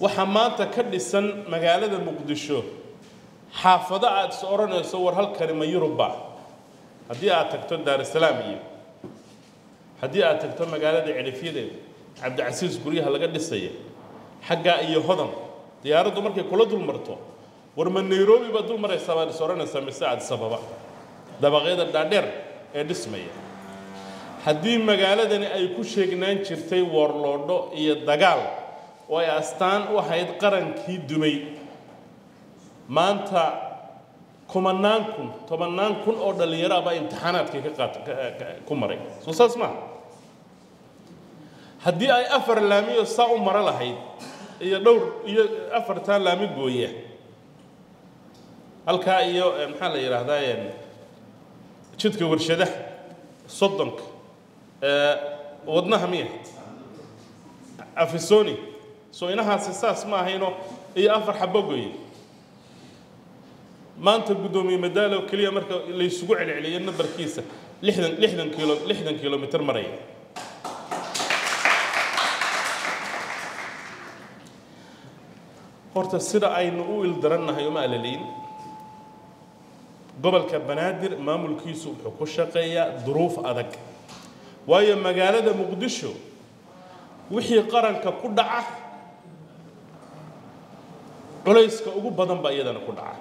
waxaa maanta ka dhisan magaalada muqdisho. Xaafado aada is odhanayso war halkani ma yurubba haddii aad tagto daarusalaam iyo haddii aad tagto magaalada cidhifyadeeda cabdicasiis guryaha laga dhisaya xaggaa iyo hodan diyaaraddu markay kula dul marto war ma nairobi baad dul maraysaa baad is odhanaysaa mise addis ababa dabaqyada dhaadheer ee dhismaya. Haddii magaaladani ay ku sheegnaan jirtay woorloodho iyo dagaal oo ay astaan u ahayd qarankii dumay. Maanta kumanaan kun tobannaan kun oo dhallinyaro ah baa imtixaanaadkii ku maray. Soo saas maaha haddii ay afar laamiyo saa u maro lahayd iyo dhowr iyo afartaa laami gooya halkaa iyo maxaa la yidhaahdaa jidka warshadaha soddonka wadnaha miya afisoni soo inahaasi saas ma ahayno iyo afar xabo gooye maanta guddoomiye madaalo keliya marka laysugu celceliyo nambarkiisa lixdan lixdan kilo lixdan kilomitr maraya. Horta sida aynu u ildarannahay uma alaliin. Gobolka banaadir maamulkiisu wuxuu ku shaqeeyaa duruuf adag. Waayo magaalada muqdisho wixii qaranka ku dhaca culayska ugu badan baa iyadana ku dhaca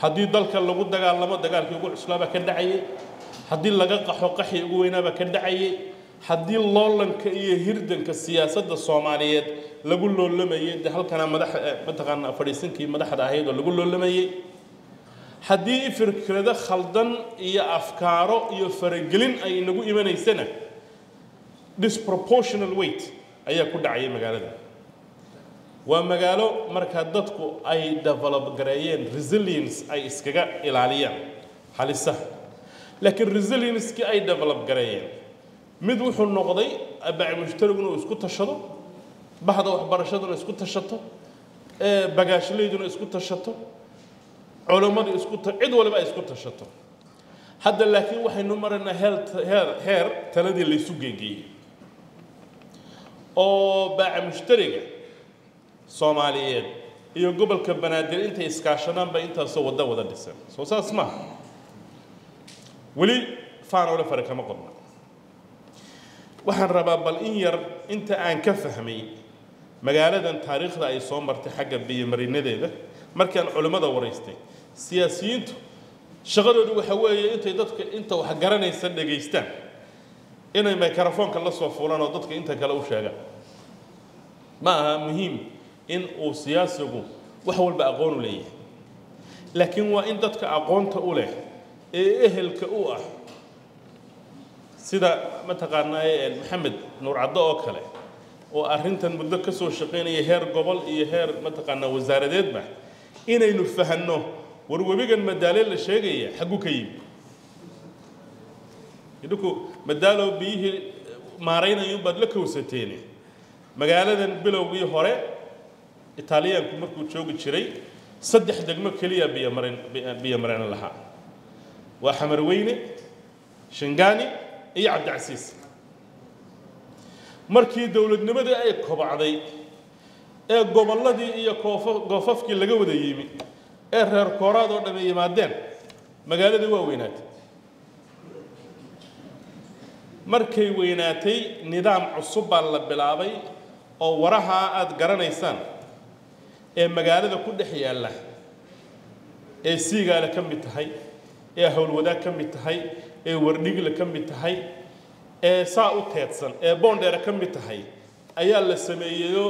haddii dalka lagu dagaalamo dagaalkii ugu cuslaabaa ka dhacayay. Haddii laga qaxo qaxii ugu weynaabaa ka dhacayay. Haddii loolanka iyo hirdanka siyaasadda soomaaliyeed lagu loolamayey de halkana madax mataqaanaa fadhiisinkii madaxda ahayd oo lagu loolamayey haddii fikrado khaldan iyo afkaaro iyo faragelin ay nagu imanaysana disproportional weight ayaa ku dhacaya magaalada waa magaalo markaa dadku ay develop gareeyeen resilience ay iskaga ilaaliyaan. Halisaha laakiin resilienckii ay develop gareeyeen mid wuxuu noqday abaci mushtariguna uu isku tashado bahda waxbarashaduna isku tashato bagaashleyduna isku tashato culammadu isku cid waliba ay isku tashato. Hadda laakiin waxaynu maraynaa heer taladii laysu geegeeyey oo baaca mushtariga soomaaliyeed iyo gobolka banaadir intay iskaashadaan bay intaasoo wadda wada dhisan soo saas maaha weli faanole fare kama qodna. Waxaan rabaa bal in yar inta aan ka fahmay magaaladan taariikhda ay soo martay xagga biyomarinadeeda markaan culimmada waraystay. Siyaasiyiintu shaqadoodu waxa weeye intay dadka inta wax garanaysa dhegaystaan. Inay microfoonka la soo fuulaan oo dadka inta kale u sheegaan. Ma aha muhiim in uu siyaasigu wax walba aqoon u leeyahay. Laakiin waa in dadka aqoonta u leh ee ehelka u ah sida mataqaanaa maxamed nuur caddo oo kale oo arrintan muddo ka soo shaqaynaya heer gobol iyo heer mataqaanaa wasaaradeedba inaynu fahanno war webigan madaale la sheegaya xagguu ka yimi idhinku madaalow biyihii maaraynayuunbaad la kowsateene. Magaaladan bilowgii hore itaaliyaanku markuu joogi jiray saddex degmo keliya biyomareen lahaa. Waa xamarweyne shingaani iyo cabdicasiis markii dowladnimadii ay kobacday ee gobolladii iyo goofafkii laga wada yimi ee reer kooraad oo dhammi yimaadeen magaaladii waa weynaatay markay weynaatay nidaam cusub baa la bilaabay oo warahaa aada garanaysaan ee magaalada ku dhex yaalla ee siigaale ka mid tahay ee howlwadaag ka mid tahay ee wardhigle ka mid tahay ee saa u teedsan ee boondheere ka mid tahay ayaa la sameeyeyo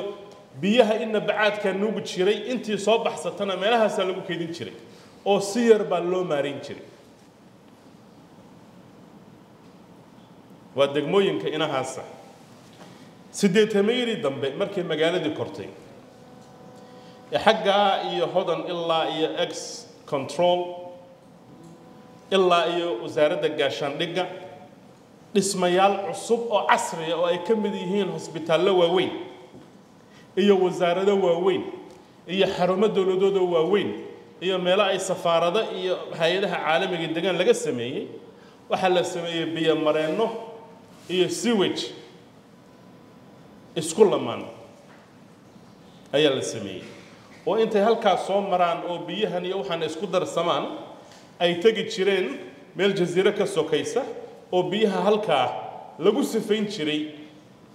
biyaha inna bacaadkaa nuugi jiray intii soo baxsatana meelahaasaa lagu keydin jiray oo si yar baa loo maarayn jiray. Waa degmooyinka inahaasa. Siddeetamayadii dambe markay magaaladii kortay xaggaa iyo hodan ilaa iyo ex control ilaa iyo wasaaradda gaashaandhigga dhismayaal cusub oo casriya oo ay ka mid yihiin hosbitaallo waaweyn iyo wasaarado waaweyn iyo xarumo dowladooda waaweyn iyo meelo ay safaarado iyo hay'adaha caalamiga degaan laga sameeyey waxaa la sameeyey biyomareenno iyo sewage isku lamaan. Ayaa la sameeyey oo intay halkaas soo maraan oo biyahan iyo waxaan isku darsamaan ay tegi jireen meel jasiiro ka sokaysa oo biyaha halkaa lagu sifayn jiray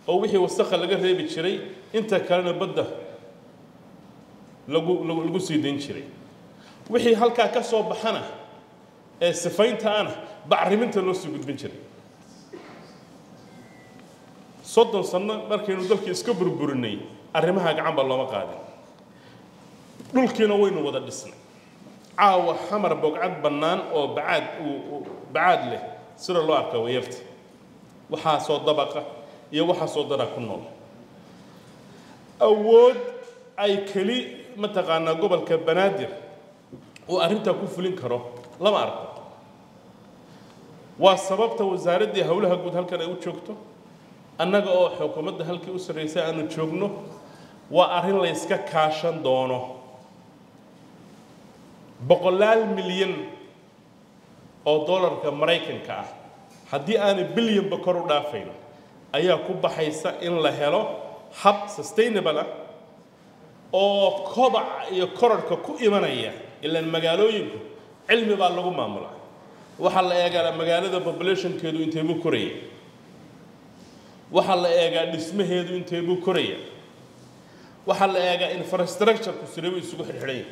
oo wixii wasakha laga reebi jiray inta kalena badda lagu lagu lagu sii dayn jiray. Wixii halkaa ka soo baxana ee sifaynta ana bacriminta loo sii gudbin jiray. Soddon sanno markaynu dalkii iska burburinay arrimaha gacan baa looma qaadin dhulkiina waynu wada dhisnay. caawa xamar bogcad bannaan oo bacaad bacaad leh. Sida loo arka wayarta waxaasoo dabaqa iyo waxaasoo dara ku nool. Awood ay keli mataqaanaa gobolka banaadir uu arrintaa ku fulin karo. Lama arko. Waa sababta wasaaraddii howlaha guud halkan ay u joogto? Annaga oo xukuumadda halkii u sarraysay aanu joogno waa arrin la yska kaashan doono boqolaal milyan oo dollarka maraykanka ah. Haddii aanay bilyanba kor u dhaafayn ayaa ku baxaysa in la helo hab sustainable ah oo kobaca iyo korarhka ku imanaya ilaan magaalooyinku cilmi baa lagu maamulaa. Waxaa la eegaa magaalada populationkeedu intee buu koraya? Waxaa la eegaa dhismaheedu intee buu koraya? Waxaa la eegaa infrastructure-ku sidee isugu xidhxidhanya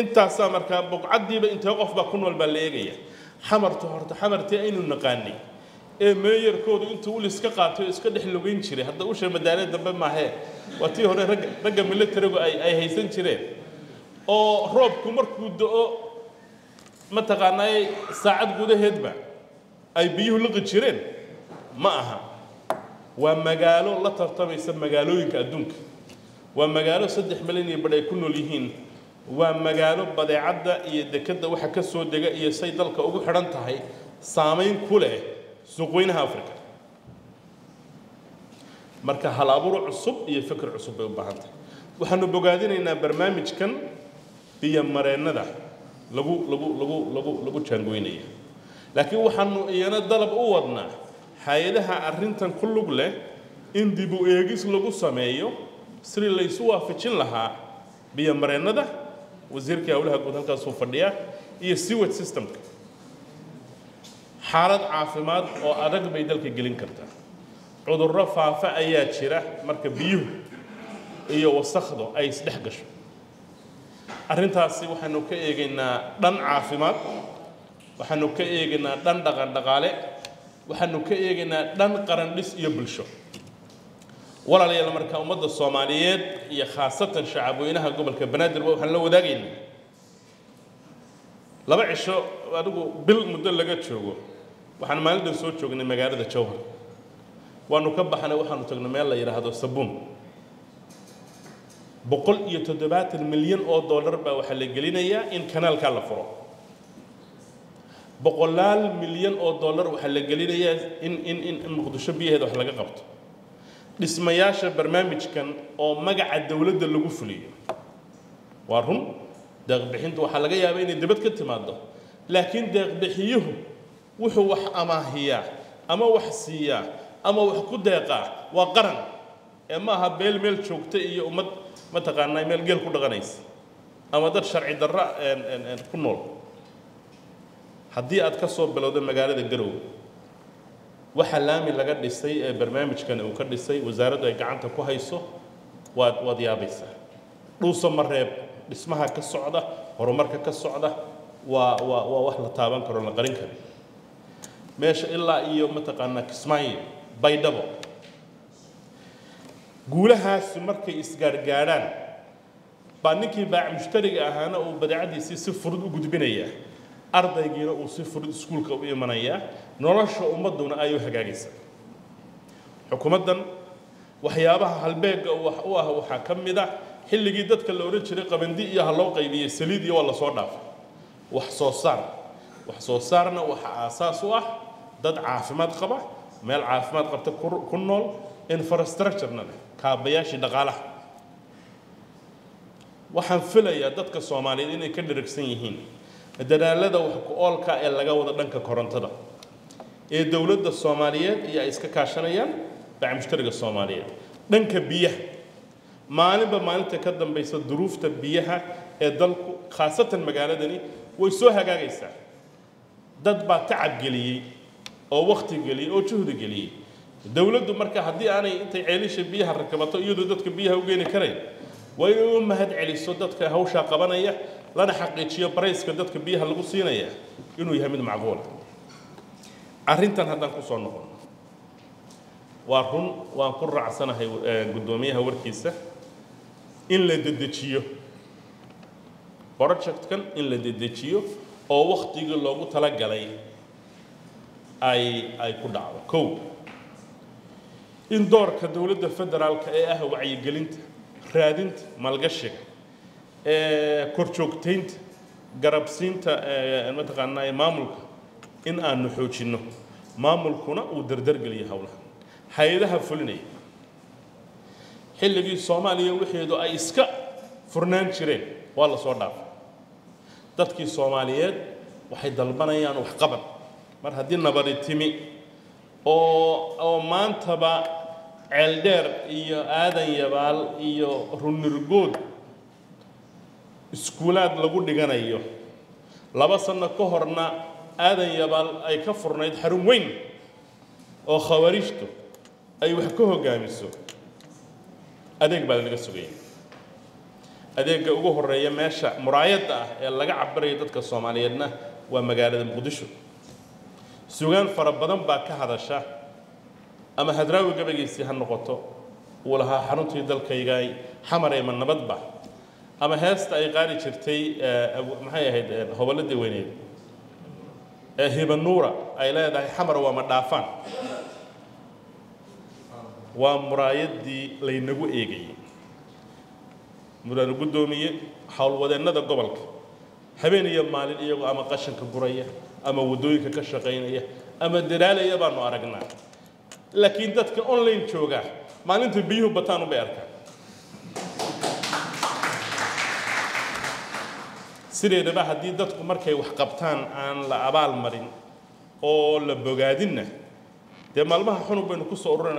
intaasaa markaa boqcaddiiba intee qof baa ku nool baa la eegaya. Xamartu horta xamartii aynu naqaanay. Ee meeyarkoodu intuu ul iska qaatay oo iska dhex lugayn jiray hadda usha madaale dambe maahee waa tii hore ragga militarigu ay ay haysan jireen. Oo roobku markuu do-o mataqaanaa saacad gudaheedba ay biyuhu liqi jireen? Ma aha. Waa magaalo la tartamaysa magaalooyinka adduunka. Waa magaalo saddex milyan iyo badh ay ku nool yihiin waa magaalo badeecadda iyo dekedda waxa ka soo dega iyo say dalka ugu xidhan tahay saamayn ku leh suuqweynaha africa marka hal abuur cusub iyo fikir cusub bay u baahan tahay. Waxaanu bogaadinaynaa barnaamijkan biyomareennada lagu lagu lagu lagu lagu jaangoynaya laakiin waxaanu iyana dalab u wadnaa hay'adaha arrintan ku lug leh in dib u eegis lagu sameeyo sidii laysu waafajin lahaa biyomareennada wasiirkii howlaha guud halkaasuu fadhiyaa iyo sewage systemka xaalad caafimaad oo adag bay dalka gelin kartaa cudurro faafa ayaa jira marka biyuhu iyo wasakhdu ay isdhex gasho arrintaasi waxaanu ka eegaynaa dhan caafimaad waxaanu ka eegaynaa dhan dhaqan dhaqaale waxaanu ka eegaynaa dhan qarandhis iyo bulsho walaalayaal marka ummadda soomaaliyeed iyo khaasatan shacabweynaha gobolka banaadirba waxaan la wadaagaynaa laba cisho adigu bil muddo laga joogo. Waxaan maalintan soo joognay magaalada jowhar waanu ka baxnay waxaanu tagnay meel la yidhaahdo sabuun boqol iyo toddobaatan milyan oo dollar baa waxaa la gelinayaa in kanaalkaa la furo. Boqolaal milyan oo dollar waxaa la gelinayaa in in in muqdisho biyaheeda wax laga qabto dhismayaasha barnaamijkan oo magaca dowladda lagu fuliyo. Waa run deeqbixintu waxaa laga yaabaa inay dibad ka timaado laakiin deeqbixiyuhu wuxuu wax amaahiyaa ama wax siiyaa ama wax ku deeqaa waa qaran. Ee ma aha beel meel joogta iyo ummad mataqaanaa meel geel ku dhaqanaysa ama dad sharci darra ku nool. Haddii aad ka soo bilowda magaalada garowe waxa laami laga dhisay ee barnaamijkan uu ka dhisay wasaaraddu ay gacanta ku hayso waad waad yaabaysaa dhuuso mareeb dhismaha ka socda horumarka ka socda waa waa waa wax la taaban karo la qarin karo. Meesha ilaa iyo mataqaanaa kismaayo baydhabo. Guulahaasi markay isgaargaadhaan baa ninkii baac mushtariga ahaana uu badeecadiisii si furud u gudbinayaa ardaygiina uu si furud iskuulka u imanayaa nolosha ummadduna ay u hagaagaysaa. Xukuumaddan waxyaabaha halbeegga u ah waxaa ka mid ah xilligii dadka la odhan jiray qabandi iyo ha loo qaybiyey saliid iyo waa la soo dhaafay. Wax soo saar. Wax soo saarna waxaa aasaas u ah dad caafimaad qaba meel caafimaad qabta ku nool infrastructurena leh kaabayaashii dhaqaalaha. Waxaan filayaa dadka soomaaliyeed inay ka dheragsan yihiin dadaalada wax ku oolka ee laga wada dhanka korontada. Ee dowladda soomaaliyeed iyo ay iska kaashanayaan mushtariga soomaaliyeed. Dhanka biyaha. Maalinba maalinta ka dambaysa duruufta biyaha ee dalku khaasatan magaaladani way soo hagaagaysaa. Dad baa tacab geliyey oo wakti geliyey oo juhdi geliyey. Dowladdu marka haddii aanay intay ceelisha biyaha rakabato iyadoo dadka biyaha u geeni karayn waa inay u mahad celiso dadka hawshaa qabanaya lana xaqiijiyo barayska dadka biyaha lagu siinaya inuu yahay mid macquula arrintan haddaan ku soo noqono waa run waan ku raacsanahay guddoomiyaha warkiisa in la dedejiyo. Projectkan in la dedejiyo oo waktigii loogu talagalay ay ay ku dhacdo. Kow in doorka dowladda federaalka ee ah wacyigelinta raadinta maalgashiga korjoogtaynta garabsiinta mataqaanaa maamulka in aanu xoojinno maamulkuna uu dardargeliyo howlaha hay-adaha fulinaya xilligii soomaaliya wixeedu ay iska furnaan jireen waa la soo dhaafay dadkii soomaaliyeed waxay dalbanayaan waxqabad mar haddii nabadi timi oo oo maantaba ceeldheer iyo aadan yabaal iyo runirgood iskuulaad lagu dhiganayo laba sanno ka horna aadan yabaal ay ka furnayd xarun weyn oo khawariijtu ay wax ka hoggaamiso adeeg baa laga sugaya adeegga ugu horeeya meesha muraayadda ah ee laga cabirayo dadka soomaaliyeedna waa magaalada muqdisho sugaan fara badan baa ka hadasha ama hadraawi gabagiisii ha noqoto uu lahaa xaruntii dalkaygaay xamareyma nabadba ama heesta ay qaari jirtay maxay ahayd hobolladii weyneed ee hibanuura ay leedahay xamar waa ma dhaafaan. Waa muraayaddii laynagu eegayay. Mudane guddoomiye howlwadeennada gobolka. Habeen iyo maalin iyagoo ama qashanka guraya ama waddooyinka ka shaqaynaya ama dadaalaya baanu aragnaa. Laakiin dadka online jooga maalinta biyuhu bataan ubay arkaan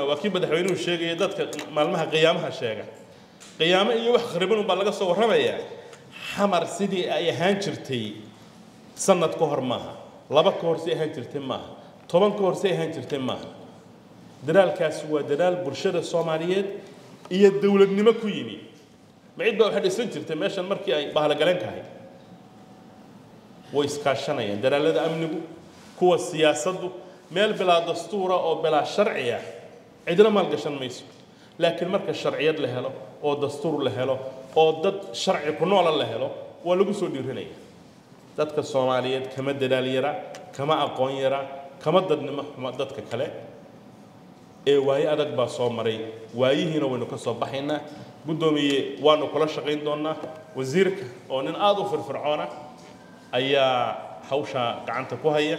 waa kii madaxweynuhu sheegaya dadka maalmaha qiyaamaha sheega qiyaamo iyo wax khariban baa laga soo warramayaa xamar sidii ay ahaan jirtay sanad ka hor maaha laba ka hor si ahaan jirtay maaha toban ka hor si ahaan jirtay maaha dadaalkaasi waa dadaal bulshada soomaaliyeed iyo dowladnimo ku yimi ma cid baa waxay dhisan jirtay meeshan markii ay bahlagaleen kahay kuwa siyaasaddu meel bilaa dastuura oo bilaa sharci ah cidna maalgashan mayso laakiin marka sharciyad la helo oo dastuur la helo oo dad sharci ku noola la helo waa lagu soo dhiiranaya dadka soomaaliyeed kama dadaal yara kama aqoon yara kama dadnimo xuma dadka kale ee waaye adag baa soo maray waayihiina waynu ka soo baxaynaa guddoomiye waanu kula shaqayn doonaa wasiirka oo nin aada u firfircoona ayaa hawshaa gacanta ku haya